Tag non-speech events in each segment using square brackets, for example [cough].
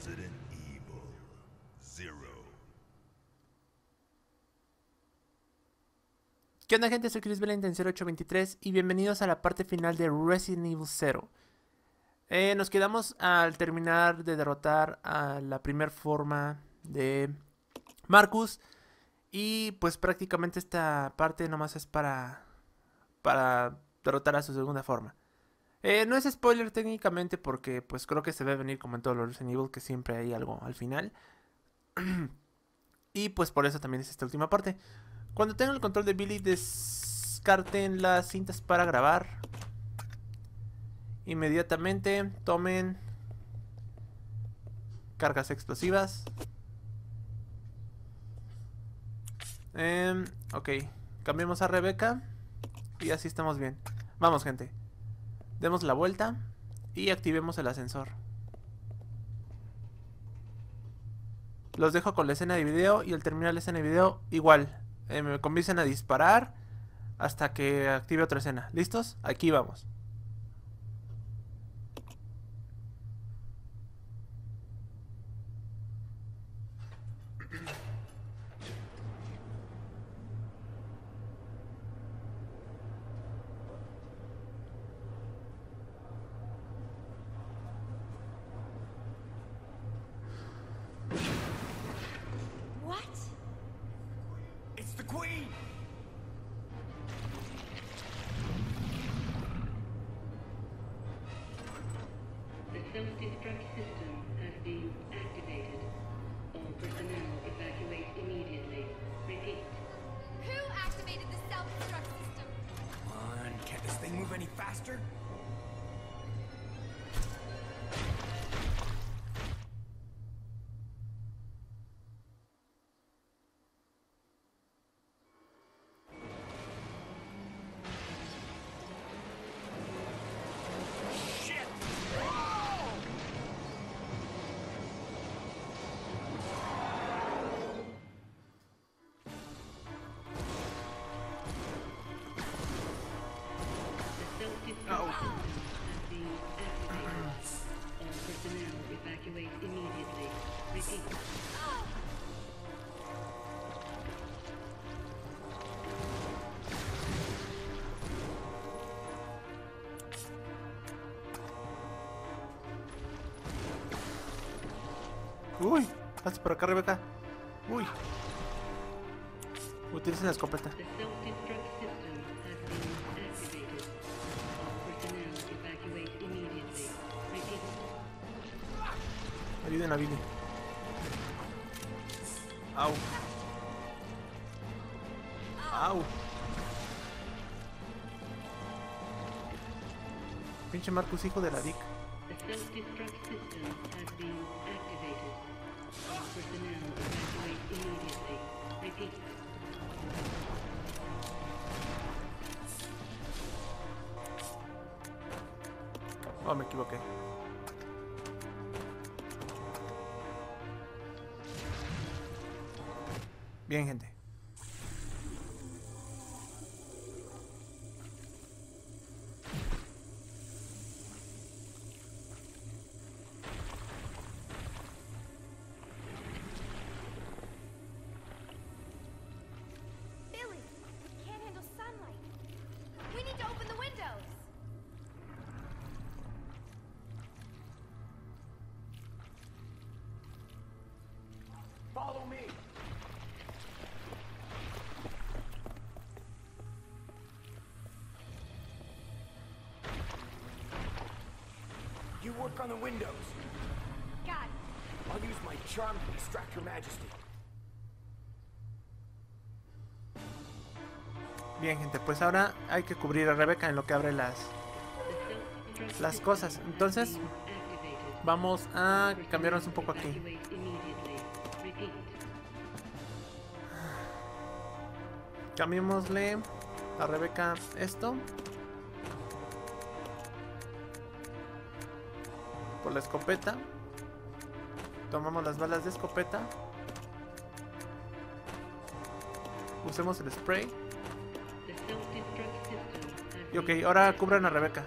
Resident Evil Zero. ¿Qué onda gente? Soy Chris Valente en 0823 y bienvenidos a la parte final de Resident Evil 0. Eh, nos quedamos al terminar de derrotar a la primer forma de Marcus y pues prácticamente esta parte nomás es para, para derrotar a su segunda forma. Eh, no es spoiler técnicamente porque pues creo que se ve venir como en todos los Resident Evil que siempre hay algo al final. [clears throat] y pues por eso también es esta última parte. Cuando tengan el control de Billy descarten las cintas para grabar. Inmediatamente tomen cargas explosivas. Em, ok, cambiemos a Rebeca y así estamos bien. Vamos gente. Demos la vuelta y activemos el ascensor. Los dejo con la escena de video y al terminar la escena de video igual. Eh, me comiencen a disparar hasta que active otra escena. ¿Listos? Aquí vamos. The self-destruct system has been activated. All personnel evacuate immediately. Repeat. Who activated the self-destruct system? Come on, can't this thing move any faster? Uy, hazte por acá Rebeca. Uy. Utilicen la escopeta. Ayuden a Billy. Au. Au. Pinche Marcus, hijo de la Dick. Self-destruct system has been activated. Personnel evacuate immediately. Repeat. Oh, me equivoqué. Bien, gente. You work on the windows. Got it. I'll use my charm to distract your majesty. Bien, gente, pues ahora hay que cubrir a Rebeca en lo que abre las, las cosas. Entonces, vamos a cambiarnos un poco aquí. Cambiémosle a Rebeca esto. La escopeta. Tomamos las balas de escopeta. Usemos el spray. Y ok, ahora cubran a Rebeca.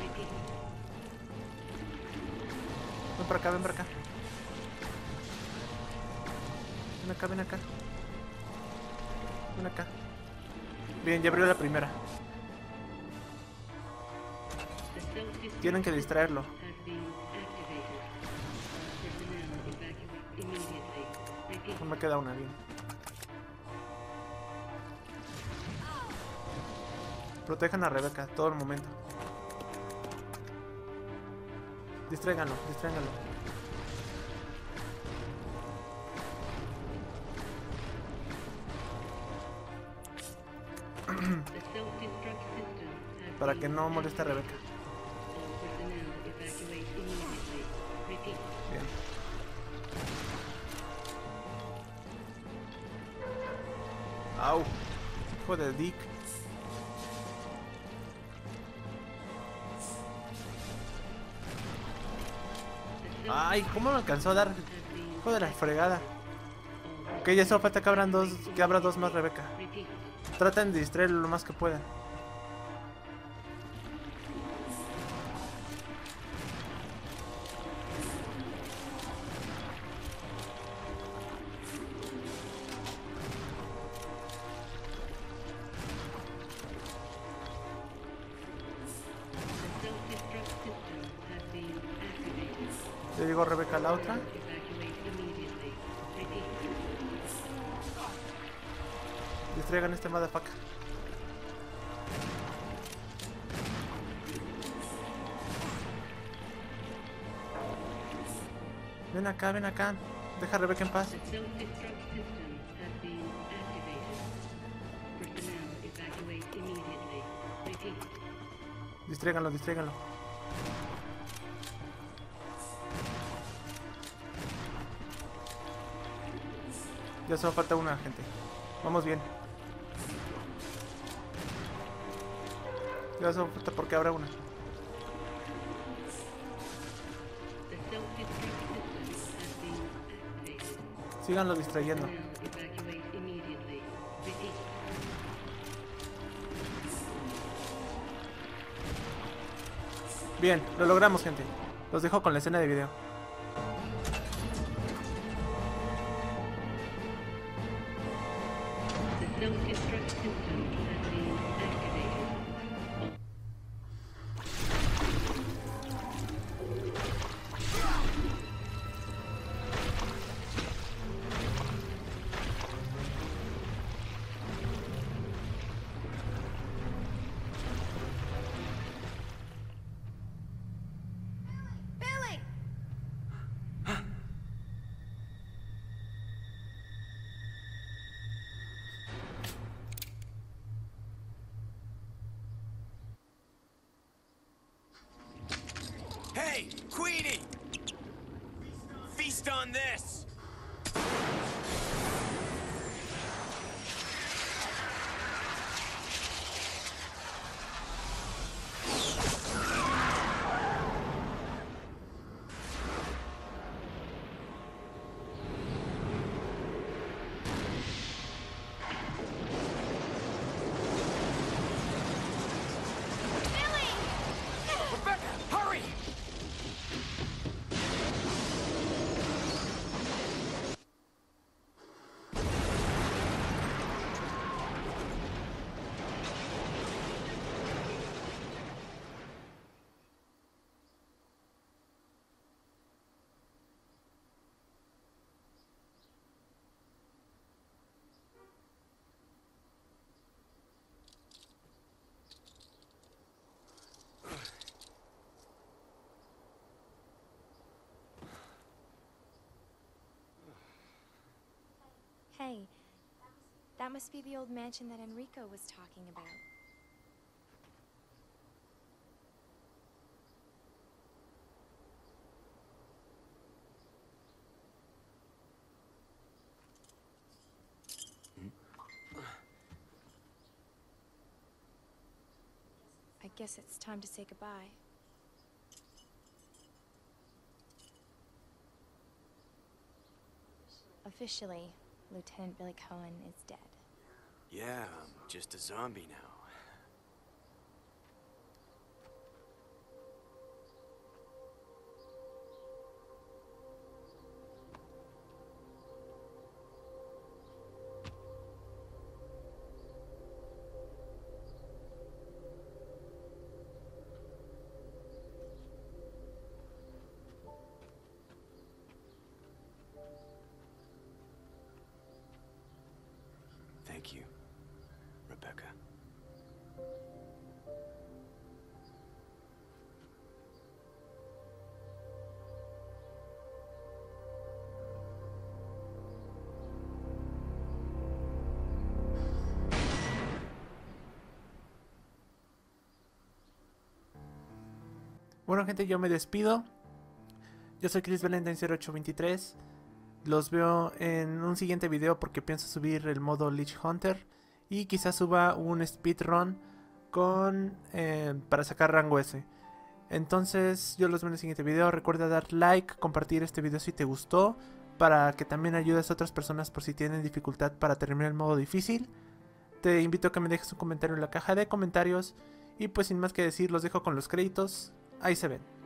Repeat. para acá, ven para acá. Ven acá, ven acá. Ven acá. Bien, ya abrió la primera. Tienen que distraerlo. No me queda una bien. Protejan a Rebeca todo el momento. System [clears throat] has Para que no moleste a Rebeca. Au. Hijo de Dick. Ay, ¿cómo me alcanzó a dar? Hijo de la fregada. Ok, ya solo falta que abran dos, que abra dos más Rebeca. Traten de distraerlo lo más que puedan. Rebeca la otra. Distraigan este motherfucker. Ven acá, ven acá. Deja a Rebeca en paz. The self-destruct Ya solo falta una, gente. Vamos bien. Ya solo falta porque habrá una. Síganlo distrayendo. Bien, lo logramos, gente. Los dejo con la escena de video. On this! Hey, that must be the old mansion that Enrico was talking about. I guess it's time to say goodbye. Officially, Lieutenant Billy Cohen is dead. Yeah, I'm just a zombie now. thank you, Rebecca. Bueno gente, yo me despido. Yo soy Chris Valentine 0823. Los veo en un siguiente video porque pienso subir el modo Lich Hunter. Y quizás suba un speedrun con eh, para sacar rango S. Entonces yo los veo en el siguiente video. Recuerda dar like, compartir este video si te gustó. Para que también ayudes a otras personas por si tienen dificultad para terminar el modo difícil. Te invito a que me dejes un comentario en la caja de comentarios. Y pues sin más que decir, los dejo con los créditos. Ahí se ven.